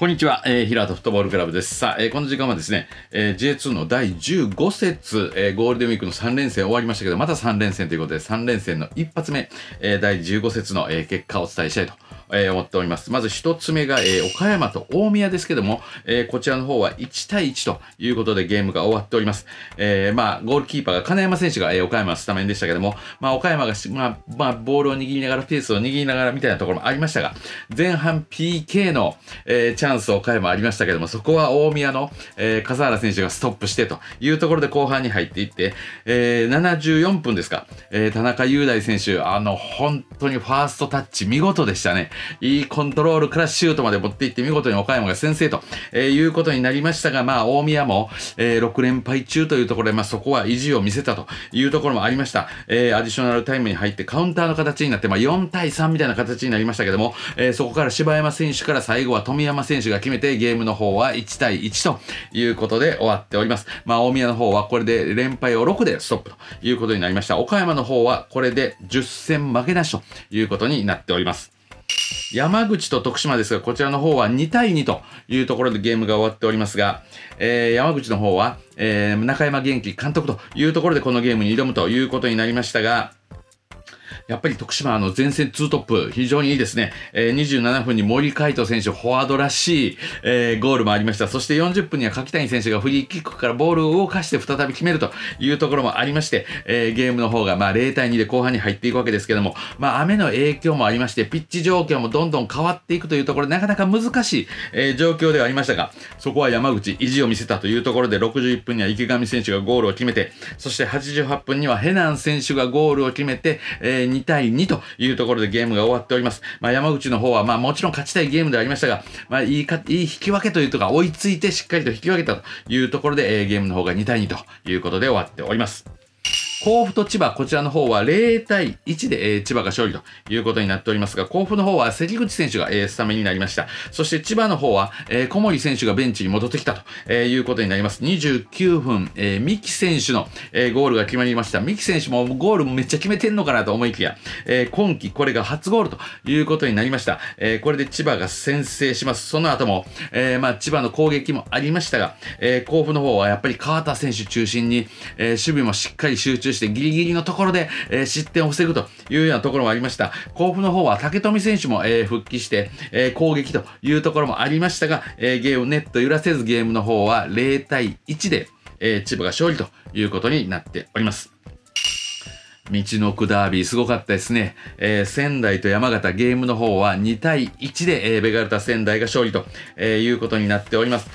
こんにちは、えー、平田フットボールクラブです。さあ、えー、この時間はですね、えー、J2 の第15節、えー、ゴールデンウィークの3連戦終わりましたけど、また3連戦ということで、3連戦の一発目、えー、第15節の、えー、結果をお伝えしたいとえ、思っております。まず一つ目が、えー、岡山と大宮ですけども、えー、こちらの方は1対1ということでゲームが終わっております。え、まあ、ゴールキーパーが金山選手が、え、岡山スタメンでしたけども、まあ、岡山が、まあ、まあ、ボールを握りながら、ペースを握りながらみたいなところもありましたが、前半 PK の、え、チャンス岡山ありましたけども、そこは大宮の、え、笠原選手がストップしてというところで後半に入っていって、え、74分ですか、え、田中雄大選手、あの、本当にファーストタッチ見事でしたね。いいコントロールからシュートまで持っていって見事に岡山が先制と、えー、いうことになりましたが、まあ、大宮も、えー、6連敗中というところで、まあ、そこは意地を見せたというところもありました。えー、アディショナルタイムに入ってカウンターの形になって、まあ、4対3みたいな形になりましたけども、えー、そこから柴山選手から最後は富山選手が決めて、ゲームの方は1対1ということで終わっております。まあ、大宮の方はこれで連敗を6でストップということになりました。岡山の方はこれで10戦負けなしということになっております。山口と徳島ですが、こちらの方は2対2というところでゲームが終わっておりますが、えー、山口の方は、えー、中山元気監督というところでこのゲームに挑むということになりましたが、やっぱり徳島の前線2トップ、非常にいいですね。えー、27分に森海斗選手、フォワードらしい、えー、ゴールもありました。そして40分には柿谷選手がフリーキックからボールを動かして再び決めるというところもありまして、えー、ゲームの方がまあ0対2で後半に入っていくわけですけども、まあ雨の影響もありまして、ピッチ状況もどんどん変わっていくというところ、なかなか難しい、えー、状況ではありましたが、そこは山口意地を見せたというところで、61分には池上選手がゴールを決めて、そして88分にはヘナン選手がゴールを決めて、えー、2対2というところでゲームが終わっております。まあ、山口の方は、まあ、もちろん勝ちたいゲームではありましたが、まあ、いいか、いい引き分けというとか、追いついてしっかりと引き分けたというところで、えー、ゲームの方が2対2ということで終わっております。甲府と千葉、こちらの方は0対1で、えー、千葉が勝利ということになっておりますが、甲府の方は関口選手が、えー、スタメンになりました。そして千葉の方は、えー、小森選手がベンチに戻ってきたと、えー、いうことになります。29分、えー、三木選手の、えー、ゴールが決まりました。三木選手もゴールめっちゃ決めてんのかなと思いきや、えー、今季これが初ゴールということになりました。えー、これで千葉が先制します。その後も、えー、まあ千葉の攻撃もありましたが、えー、甲府の方はやっぱり川田選手中心に、えー、守備もしっかり集中中してギリギリのところで、えー、失点を防ぐというようなところもありました。甲府の方は竹富選手も、えー、復帰して、えー、攻撃というところもありましたが、えー、ゲームネット揺らせずゲームの方は0対1で、えー、千葉が勝利ということになっております。道のくダービーすごかったですね。えー、仙台と山形ゲームの方は2対1で、えー、ベガルタ仙台が勝利と、えー、いうことになっております。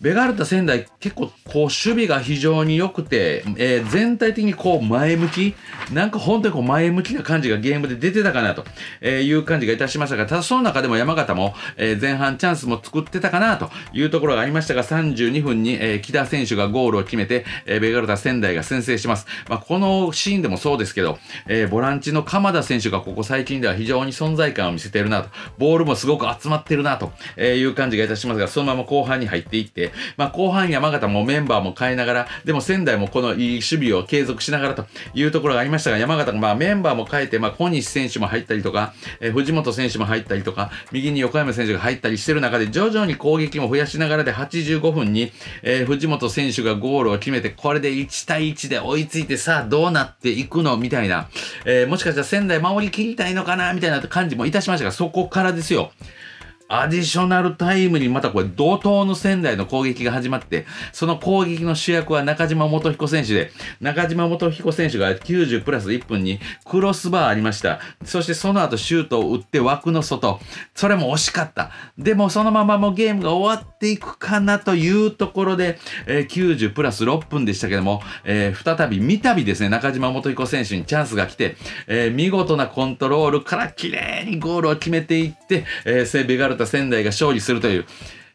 ベガルタ仙台結構こう守備が非常に良くて、えー、全体的にこう前向き、なんか本当にこう前向きな感じがゲームで出てたかなという感じがいたしましたが、ただその中でも山形も、え、前半チャンスも作ってたかなというところがありましたが、32分に、え、木田選手がゴールを決めて、え、ベガルタ仙台が先制します。まあ、このシーンでもそうですけど、えー、ボランチの鎌田選手がここ最近では非常に存在感を見せているなと、ボールもすごく集まってるなという感じがいたしますが、そのまま後半に入っていって、まあ、後半山形もメンバーも変えながら、でも仙台もこのいい守備を継続しながらというところがありましたが、山形がまあメンバーも変えて、まあ、小西選手も入ったりとか、えー、藤本選手も入ったりとか、右に横山選手が入ったりしてる中で、徐々に攻撃も増やしながらで85分に、えー、藤本選手がゴールを決めて、これで1対1で追いついて、さあどうなっていくの？みたいな、えー、もしかしたら仙台守りきりたいのかな？みたいな感じもいたしましたが、そこからですよ。アディショナルタイムにまたこれ同等の仙台の攻撃が始まって、その攻撃の主役は中島元彦選手で、中島元彦選手が90プラス1分にクロスバーありました。そしてその後シュートを打って枠の外。それも惜しかった。でもそのままもうゲームが終わっていくかなというところで、えー、90プラス6分でしたけども、えー、再び三度ですね、中島元彦選手にチャンスが来て、えー、見事なコントロールから綺麗にゴールを決めていって、えー、セベガルた仙台が勝利するという、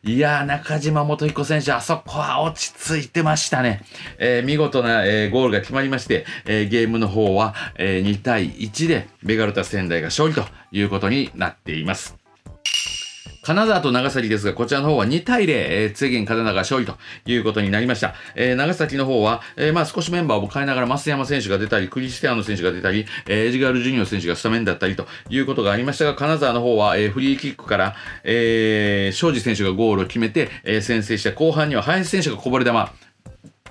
いやー、中島元彦選手、あそこは落ち着いてましたね。えー、見事な、えー、ゴールが決まりまして、えー、ゲームの方は、え2対1でベガルタ仙台が勝利ということになっています。金沢と長崎ですが、こちらの方は2対0、えー、制限金沢が勝利ということになりました。えー、長崎の方は、えー、まあ少しメンバーを変えながら、増山選手が出たり、クリスティアーノ選手が出たり、えー、エジガール・ジュニオ選手がスタメンだったりということがありましたが、金沢の方は、えー、フリーキックから、えー、庄司選手がゴールを決めて、えー、先制した、後半には林選手がこぼれ球、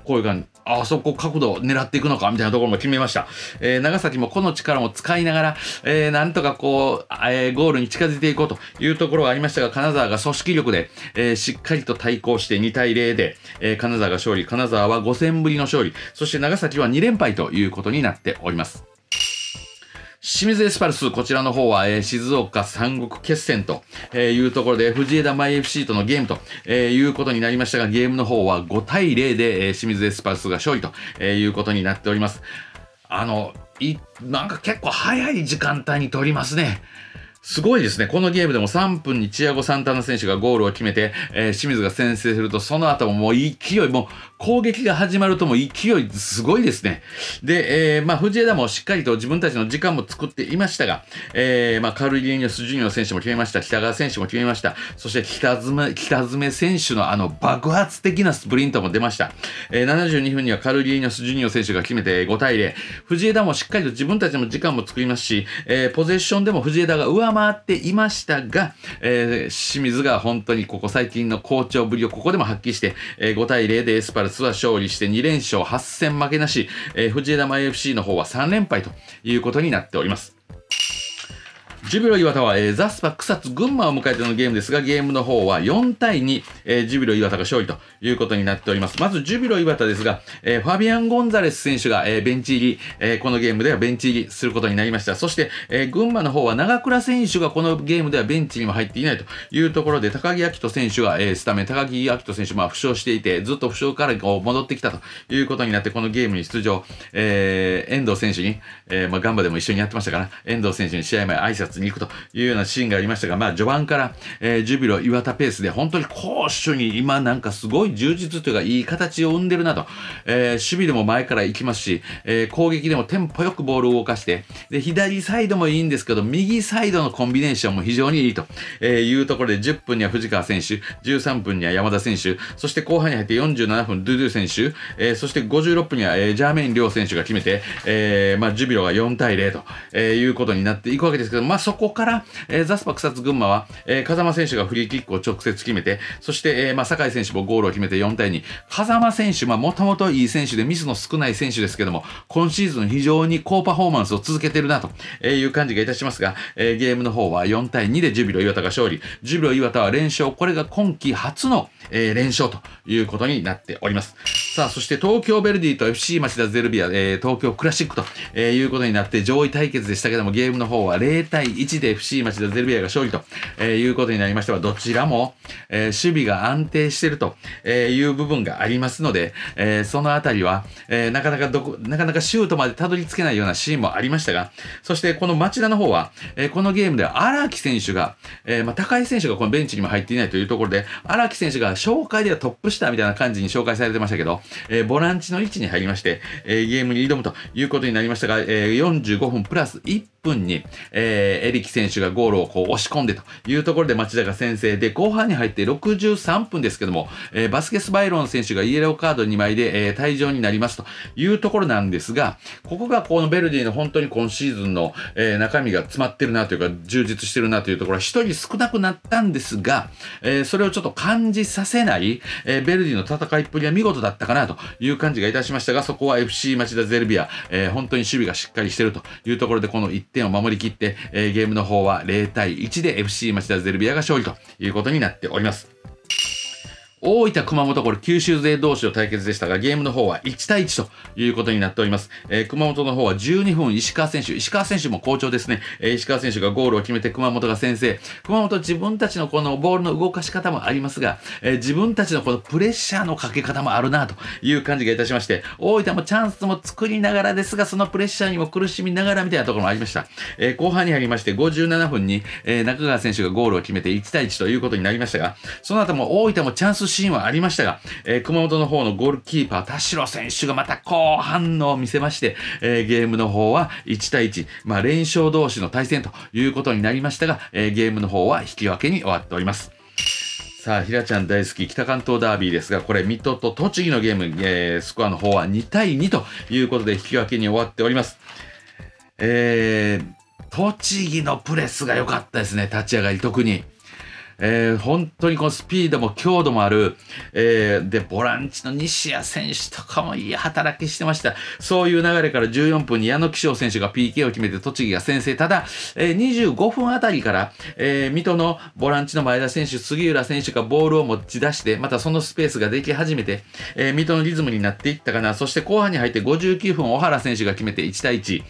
こういう感じ。あそこ角度を狙っていくのかみたいなところも決めました。えー、長崎もこの力も使いながら、えー、なんとかこう、えー、ゴールに近づいていこうというところはありましたが、金沢が組織力で、えー、しっかりと対抗して2対0で、えー、金沢が勝利。金沢は5戦ぶりの勝利。そして長崎は2連敗ということになっております。清水エスパルス、こちらの方は、えー、静岡三国決戦と、えー、いうところで、藤枝マイ FC とのゲームと、えー、いうことになりましたが、ゲームの方は5対0で、えー、清水エスパルスが勝利と、えー、いうことになっております。あの、い、なんか結構早い時間帯に取りますね。すごいですね。このゲームでも3分にチアゴ・サンタナ選手がゴールを決めて、えー、清水が先制すると、その後ももう勢い、もう攻撃が始まるとも勢いすごいですね。で、えー、まあ、藤枝もしっかりと自分たちの時間も作っていましたが、えー、まあ、カルリーニョス・ジュニオ選手も決めました。北川選手も決めました。そして北爪、北爪選手のあの爆発的なスプリントも出ました。えー、72分にはカルリーニョス・ジュニオ選手が決めて5対0。藤枝もしっかりと自分たちの時間も作りますし、えー、ポゼッションでも藤枝が上回回っていましたが、えー、清水が本当にここ最近の好調ぶりをここでも発揮して、えー、5対0でエスパルスは勝利して2連勝8戦負けなし、えー、藤枝前 FC の方は3連敗ということになっております。ジュビロ磐田は、えー、ザスパ草津群馬を迎えてのゲームですが、ゲームの方は4対2、えー、ジュビロ磐田が勝利ということになっております。まず、ジュビロ磐田ですが、えー、ファビアン・ゴンザレス選手が、えー、ベンチ入り、えー、このゲームではベンチ入りすることになりました。そして、えー、群馬の方は長倉選手がこのゲームではベンチにも入っていないというところで、高木明人選手が、えー、スタメン、高木明人選手、まあ、負傷していて、ずっと負傷から戻ってきたということになって、このゲームに出場、えー、遠藤選手に、えー、まあ、ガンバでも一緒にやってましたから、遠藤選手に試合前挨拶に行くというようなシーンがありましたが、まあ、序盤から、えー、ジュビロ岩田ペースで、本当に攻守に今なんかすごい充実というか、いい形を生んでるなと、えー、守備でも前から行きますし、えー、攻撃でもテンポよくボールを動かして、で、左サイドもいいんですけど、右サイドのコンビネーションも非常にいいと、えいうところで、10分には藤川選手、13分には山田選手、そして後半に入って47分、ドゥドゥ選手、えー、そして56分には、えー、ジャーメイン両選手が決めて、えー、まあ、ジュビロが4対0と、えー、いうことになっていくわけですけど、まあ、そこから、えー、ザスパ草津群馬は、えー、風間選手がフリーキックを直接決めて、そして、えー、まあ、酒井選手もゴールを決めて4対2。風間選手、まあ、もともといい選手でミスの少ない選手ですけども、今シーズン非常に高パフォーマンスを続けてるなという感じがいたしますが、えー、ゲームの方は4対2でジュビロ岩田が勝利。ジュビロ岩田は連勝。これが今季初の、えー、連勝ということになっております。さあ、そして東京ヴェルディと FC 町田ゼルビア、えー、東京クラシックと、えー、いうことになって上位対決でしたけども、ゲームの方は0対1で FC 町田ゼルビアが勝利と、え、いうことになりました。が、どちらも、え、守備が安定しているとえいう部分がありますので、え、そのあたりは、え、なかなかどこ、なかなかシュートまでたどり着けないようなシーンもありましたが、そしてこの町田の方は、え、このゲームでは荒木選手が、え、ま、高井選手がこのベンチにも入っていないというところで、荒木選手が紹介ではトップ下みたいな感じに紹介されてましたけど、え、ボランチの位置に入りまして、え、ゲームに挑むということになりましたが、え、45分プラス1分に、えー、エリキ選手がゴールをこう押し込んでというところで町田が先制で、後半に入って63分ですけども、えー、バスケスバイロン選手がイエローカード2枚で、えー、退場になりますというところなんですが、ここがこのベルディの本当に今シーズンの、えー、中身が詰まってるなというか、充実してるなというところは一人少なくなったんですが、えー、それをちょっと感じさせない、えー、ベルディの戦いっぷりは見事だったかなという感じがいたしましたが、そこは FC 町田ゼルビア、えー、本当に守備がしっかりしてるというところで、この1点を守りきって、えー、ゲームの方は0対1で FC 町田ゼルビアが勝利ということになっております。大分、熊本、これ九州勢同士の対決でしたが、ゲームの方は1対1ということになっております。えー、熊本の方は12分、石川選手、石川選手も好調ですね。えー、石川選手がゴールを決めて熊本が先制。熊本自分たちのこのボールの動かし方もありますが、えー、自分たちのこのプレッシャーのかけ方もあるなという感じがいたしまして、大分もチャンスも作りながらですが、そのプレッシャーにも苦しみながらみたいなところもありました。えー、後半に入りまして、57分に、えー、中川選手がゴールを決めて1対1ということになりましたが、その後も大分もチャンスシーンはありましたが、えー、熊本の方のゴールキーパー、田代選手がまた好反応を見せまして、えー、ゲームの方は1対1、まあ、連勝同士の対戦ということになりましたが、えー、ゲームの方は引き分けに終わっております。さあ、ひらちゃん大好き北関東ダービーですが、これ、水戸と栃木のゲーム、えー、スコアの方は2対2ということで引き分けに終わっております。えー、栃木のプレスが良かったですね、立ち上がり特に。えー、本当にこのスピードも強度もある、えー、で、ボランチの西谷選手とかもいい働きしてました。そういう流れから14分に矢野貴翔選手が PK を決めて栃木が先制。ただ、えー、25分あたりから、えー、水戸のボランチの前田選手、杉浦選手がボールを持ち出して、またそのスペースができ始めて、えー、水戸のリズムになっていったかな。そして後半に入って59分、小原選手が決めて1対1。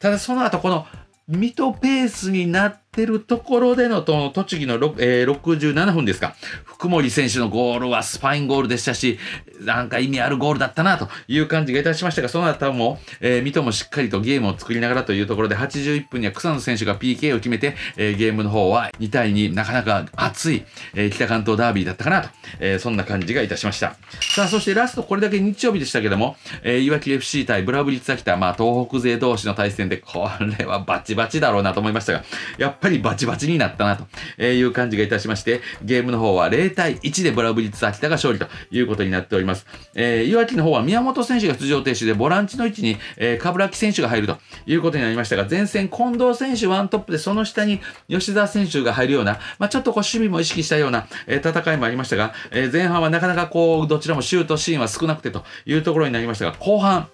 ただその後この水戸ペースになってってるところでのと栃木の、えー、67分ですか。福森選手のゴールはスパインゴールでしたし、なんか意味あるゴールだったなという感じがいたしましたが、その後も、えー、水戸もしっかりとゲームを作りながらというところで、81分には草野選手が PK を決めて、えー、ゲームの方は2対2、なかなか熱い、えー、北関東ダービーだったかなと、えー、そんな感じがいたしました。さあ、そしてラストこれだけ日曜日でしたけども、えー、いわき FC 対ブラブリッツ秋田、まあ東北勢同士の対戦で、これはバチバチだろうなと思いましたが、やっぱりぱりバチバチになったなという感じがいたしまして、ゲームの方は0対1でブラブリッツ秋田が勝利ということになっております。えー、岩木の方は宮本選手が出場停止で、ボランチの位置に、えー、冠城選手が入るということになりましたが、前線近藤選手ワントップで、その下に吉田選手が入るような、まあ、ちょっとこう守備も意識したような、えー、戦いもありましたが、えー、前半はなかなかこう、どちらもシュートシーンは少なくてというところになりましたが、後半、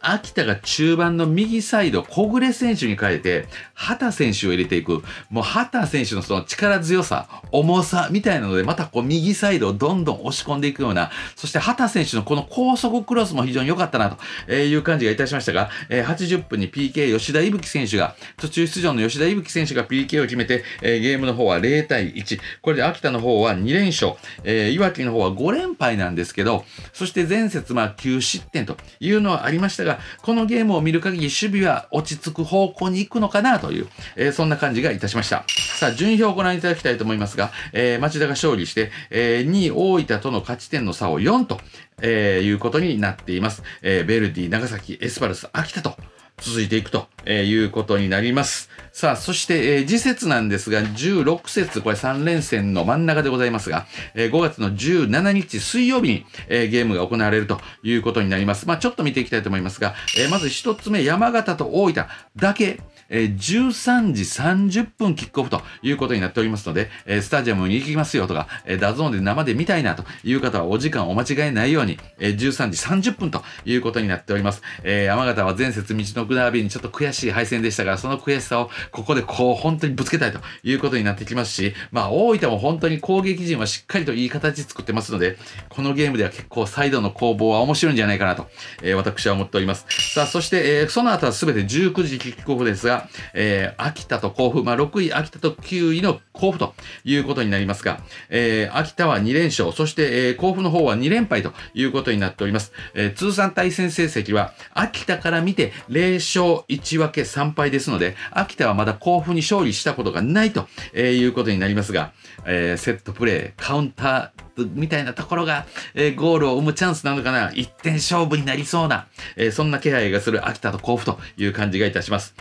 秋田が中盤の右サイド、小暮選手に変えて、畑選手を入れていく。もう畑選手のその力強さ、重さみたいなので、またこう右サイドをどんどん押し込んでいくような、そして畑選手のこの高速クロスも非常に良かったなという感じがいたしましたが、80分に PK 吉田伊吹選手が、途中出場の吉田伊吹選手が PK を決めて、ゲームの方は0対1。これで秋田の方は2連勝、えー、岩木の方は5連敗なんですけど、そして前節まあ9失点というのはありましたが、がこのゲームを見る限り守備は落ち着く方向に行くのかなという、えー、そんな感じがいたしました。さあ、順位表をご覧いただきたいと思いますが、えー、町田が勝利して、えー、2位大分との勝ち点の差を4と、えー、いうことになっています。えー、ベルディ、長崎、エスパルス、秋田と、続いていくということになります。さあ、そして、えー、次節なんですが、16節、これ3連戦の真ん中でございますが、えー、5月の17日水曜日に、えー、ゲームが行われるということになります。まあ、ちょっと見ていきたいと思いますが、えー、まず1つ目、山形と大分だけ、えー、13時30分キックオフということになっておりますので、えー、スタジアムに行きますよとか、えー、 DAZN で生で見たいなという方はお時間お間違えないように、えー、13時30分ということになっております。えー、山形は前節みちのくダービーにちょっと悔しい敗戦でしたが、その悔しさをここでこう本当にぶつけたいということになってきますし、まあ大分も本当に攻撃陣はしっかりといい形作ってますので、このゲームでは結構サイドの攻防は面白いんじゃないかなと、えー、私は思っております。さあ、そして、えー、その後は全て19時キックオフですが、えー、秋田と甲府、まあ、6位、秋田と9位の甲府ということになりますが、えー、秋田は2連勝、そして、えー、甲府の方は2連敗ということになっております。えー、通算対戦成績は、秋田から見て0勝1分け3敗ですので、秋田はまだ甲府に勝利したことがないと、え、いうことになりますが、えー、セットプレー、カウンターみたいなところが、え、ゴールを生むチャンスなのかな、1点勝負になりそうな、え、そんな気配がする秋田と甲府という感じがいたします。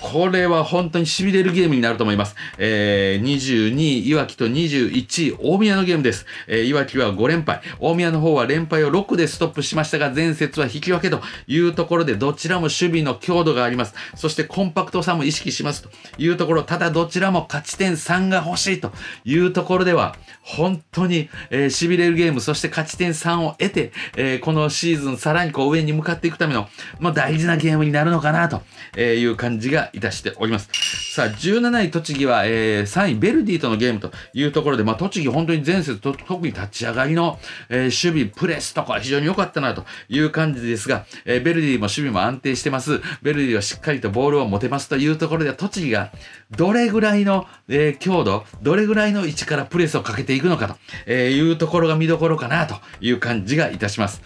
これは本当に痺れるゲームになると思います。えー、22位、いわきと21位、大宮のゲームです。えー、いわきは5連敗。大宮の方は連敗を6でストップしましたが、前節は引き分けというところで、どちらも守備の強度があります。そしてコンパクトさも意識しますというところ、ただどちらも勝ち点3が欲しいというところでは、本当に、えー、痺れるゲーム、そして勝ち点3を得て、えー、このシーズンさらにこう上に向かっていくための、まあ、大事なゲームになるのかなという感じがいたしております。さあ、17位栃木は、えー、3位ベルディとのゲームというところで、まあ、栃木本当に前節と特に立ち上がりの、えー、守備、プレスとか非常に良かったなという感じですが、えー、ベルディも守備も安定してます。ベルディはしっかりとボールを持てますというところで、栃木がどれぐらいの、えー、強度、どれぐらいの位置からプレスをかけていくのかというところが見どころかなという感じがいたします。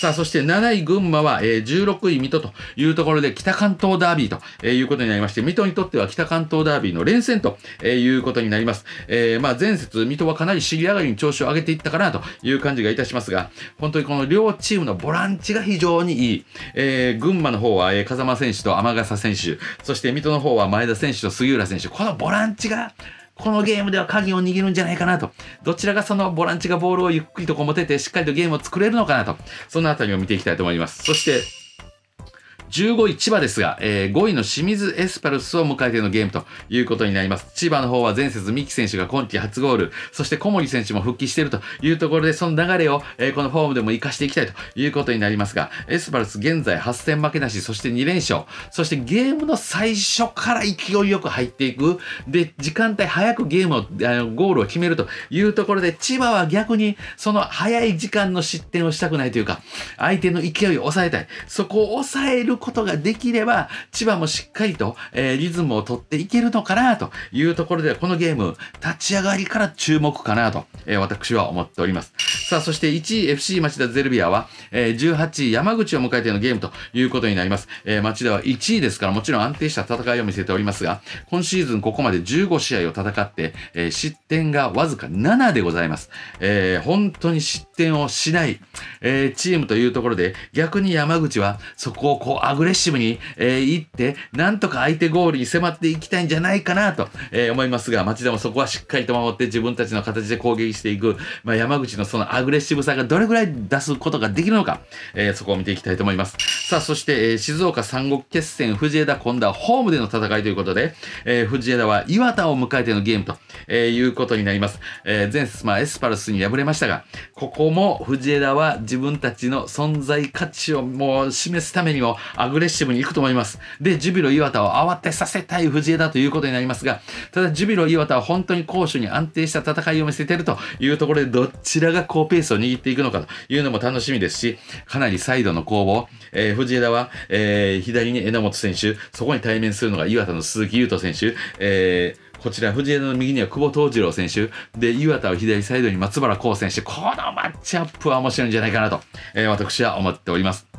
さあ、そして7位群馬は、えー、16位水戸というところで北関東ダービーということにになりまして、水戸にとっては北関東ダービーの連戦ということになります。えー、まあ前節、水戸はかなり尻上がりに調子を上げていったかなという感じがいたしますが、本当にこの両チームのボランチが非常にいい。えー、群馬の方は、え、風間選手と天笠選手、そして水戸の方は前田選手と杉浦選手、このボランチがこのゲームでは鍵を握るんじゃないかなと。どちらがそのボランチがボールをゆっくりとこう持てて、しっかりとゲームを作れるのかなと。そのあたりを見ていきたいと思います。そして、15位千葉ですが、えー、5位の清水エスパルスを迎えてのゲームということになります。千葉の方は前節三木選手が今季初ゴール、そして小森選手も復帰しているというところで、その流れを、えー、このフォームでも活かしていきたいということになりますが、エスパルス現在8戦負けなし、そして2連勝、そしてゲームの最初から勢いよく入っていく、で、時間帯早くゲームを、あのゴールを決めるというところで、千葉は逆にその早い時間の失点をしたくないというか、相手の勢いを抑えたい。そこを抑えることができれば、千葉もしっかりと、えー、リズムを取っていけるのかなというところで、このゲーム、立ち上がりから注目かなと、えー、私は思っております。さあ、そして1位 FC 町田ゼルビアは、えー、18位山口を迎えてのゲームということになります。えー、町田は1位ですから、もちろん安定した戦いを見せておりますが、今シーズンここまで15試合を戦って、えー、失点がわずか7でございます。えー、本当に失点をしない、えー、チームというところで、逆に山口はそこをこうアグレッシブに、えー、行って、なんとか相手ゴールに迫っていきたいんじゃないかなと、えー、思いますが、町田もそこはしっかりと守って自分たちの形で攻撃していく、まあ、山口のそのアグレッシブさがどれぐらい出すことができるのか、えー、そこを見ていきたいと思います。さあ、そして、えー、静岡三国決戦、藤枝今度はホームでの戦いということで、えー、藤枝は岩田を迎えてのゲームと、えー、いうことになります。えー、前節、まあ、エスパルスに敗れましたが、ここも藤枝は自分たちの存在価値をもう示すためにもアグレッシブに行くと思います。で、ジュビロ岩田を慌てさせたい藤枝ということになりますが、ただジュビロ岩田は本当に攻守に安定した戦いを見せているというところで、どちらが高ペースを握っていくのかというのも楽しみですし、かなりサイドの攻防、えー、藤枝は、えー、左に榎本選手、そこに対面するのが岩田の鈴木優斗選手、えーこちら、藤枝の右には久保東次郎選手、で、岩田は左サイドに松原幸選手、このマッチアップは面白いんじゃないかなと、えー、私は思っております。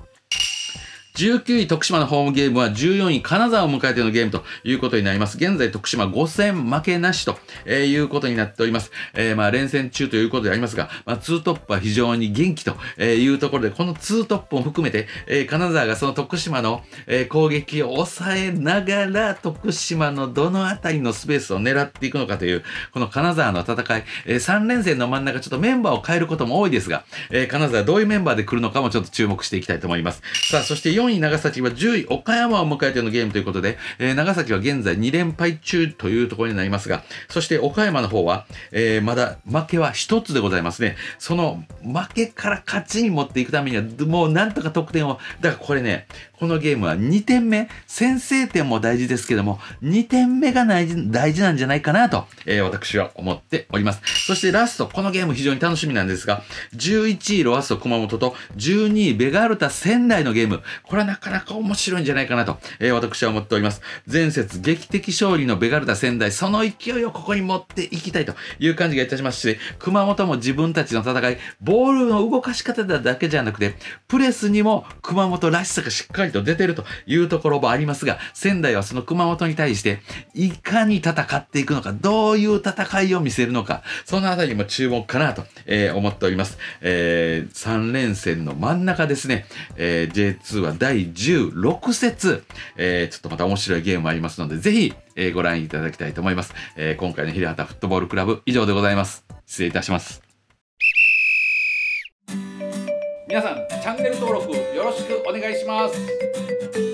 19位徳島のホームゲームは14位金沢を迎えてのゲームということになります。現在徳島5戦負けなしと、えいうことになっております。えー、まあ連戦中ということでありますが、まあ2トップは非常に元気というところで、この2トップを含めて、えー、金沢がその徳島の、え、攻撃を抑えながら徳島のどのあたりのスペースを狙っていくのかという、この金沢の戦い、え、3連戦の真ん中ちょっとメンバーを変えることも多いですが、えー、金沢どういうメンバーで来るのかもちょっと注目していきたいと思います。さあ、そして4 4位長崎は10位岡山を迎えてのゲームということで、えー、長崎は現在2連敗中というところになりますが、そして岡山の方は、えー、まだ負けは1つでございますね。その負けから勝ちに持っていくためには、もうなんとか得点を、だからこれね、このゲームは2点目、先制点も大事ですけども、2点目が大事大事なんじゃないかなと、えー、私は思っております。そしてラスト、このゲーム非常に楽しみなんですが、11位ロアスト熊本と12位ベガルタ仙台のゲーム、これはなかなか面白いんじゃないかなと、えー、私は思っております。前節劇的勝利のベガルタ仙台、その勢いをここに持っていきたいという感じがいたしますし、熊本も自分たちの戦い、ボールの動かし方だけじゃなくて、プレスにも熊本らしさがしっかりりと出てるというところもありますが、仙台はその熊本に対して、いかに戦っていくのか、どういう戦いを見せるのか、そのあたりも注目かなと、えー、思っております。えー、3連戦の真ん中ですね、えー、J2 は第16節、えー、ちょっとまた面白いゲームありますので、ぜひ、えー、ご覧いただきたいと思います。えー、今回のひれはたフットボールクラブ以上でございます。失礼いたします。皆さんチャンネル登録よろしくお願いします。